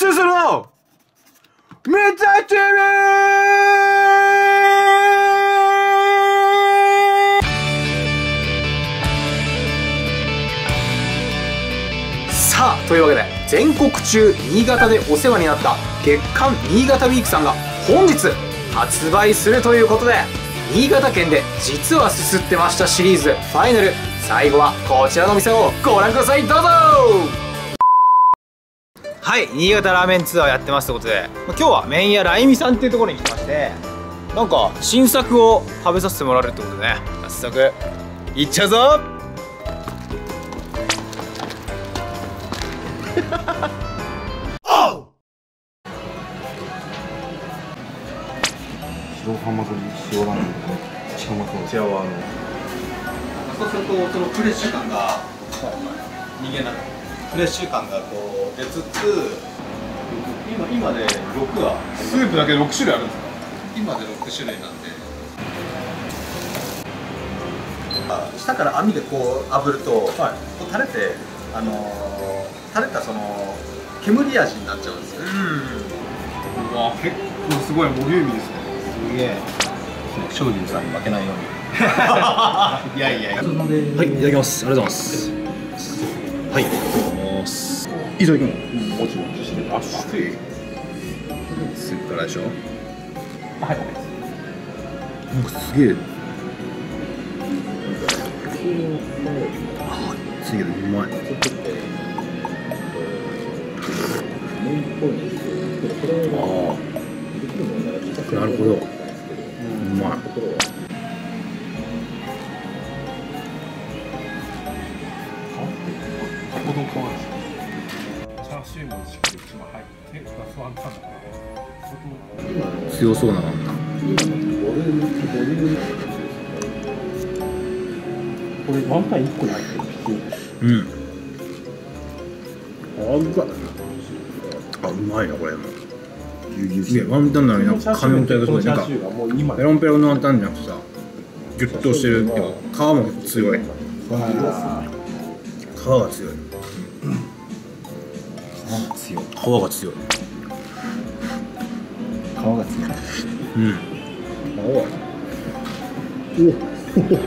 すすの。めちゃ TV! さあ、というわけで、全国中新潟でお世話になった月刊新潟ウィークさんが本日発売するということで、新潟県で実はすすってましたシリーズファイナル。最後はこちらの店をご覧ください。どうぞ。はい新潟ラーメンツアーやってますということで今日は麺屋ライミさんっていうところに来てましてなんか新作を食べさせてもらえるってことでね。早速いっちゃうぞ!白浜と塩ラーメン近まそうちらはあのそうするとそのフレッシュ感が逃げないフレッシュ感がこう出つつ今今で6はスープだけで6種類。あるんですか今で6種類なんで。下から網でこう炙ると、はい。こう垂れてあのー垂れたその煙味になっちゃうんですよ、うわ結構すごいボリューミーですね。すげえ。精進さんに負けないように。いやいやいや。はい、いただきます。ありがとうございます。はい、ます。いただきます。もちもちしててあっしいスープからでしょはいなんかすげえ。あ、ついけどうまい。ああ、なるほど。うまい。タコ丼買わないですかチャーシューもしっかり一枚入ってプラスワンタンだから強そうなのあん。な。これワンタン1個に入ってるうん。あうまい。あ、うまいな、これも。いや、ワンタンなのになん。か噛み応えがすごい。なん。か、ペロンペロンのワンタンじゃなくてさ、ギュッとしてるけど、皮も強い。皮が強い。あ強い皮が強い。皮が強いうん。おお。みたいな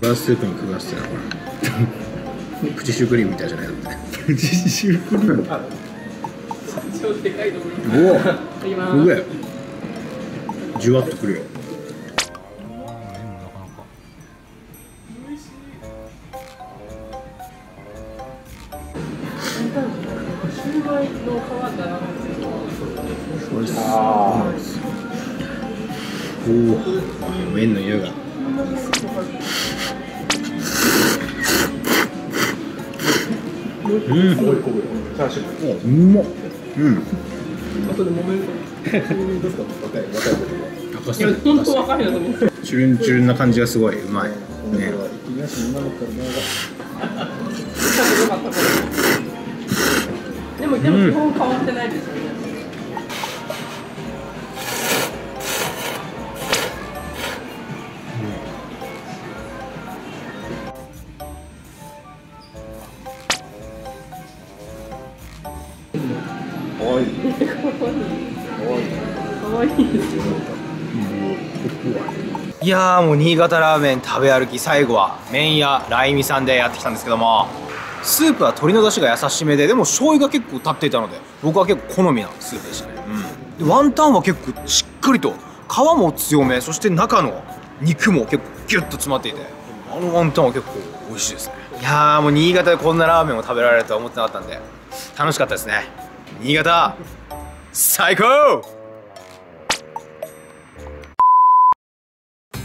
プラススープにくぐらせてな、これ。プチシュークリームみたいじゃないの？ね。プチシュークリーム。超でかいと思います。お。じゅわっとくるよ。そうです。あおお。麺の湯が。うん。すごいこぶチャーシューうまっ。うん。後で揉めるい若い子とかいや本当若いなと思って。チュルンチュルンな感じがすごいうまい。ね。もでも基本変わってないですよね。かわいい可愛いですよ。いやーもう新潟ラーメン食べ歩き最後は麺屋ライミさんでやってきたんですけどもスープは鶏の出汁が優しめででも醤油が結構立っていたので僕は結構好みなスープでしたね、うん、でワンタンは結構しっかりと皮も強めそして中の肉も結構ギュッと詰まっていてあのワンタンは結構美味しいですね。いやーもう新潟でこんなラーメンを食べられるとは思ってなかったんで楽しかったですね。新潟最高！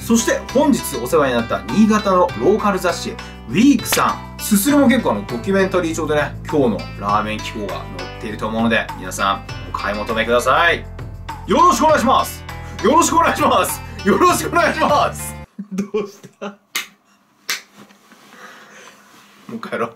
そして本日お世話になった新潟のローカル雑誌ウィークさんすするも結構あのドキュメンタリー調でね今日のラーメン機構が載っていると思うので皆さんお買い求めください。よろしくお願いします。よろしくお願いします。よろしくお願いします。どうした？もう帰ろう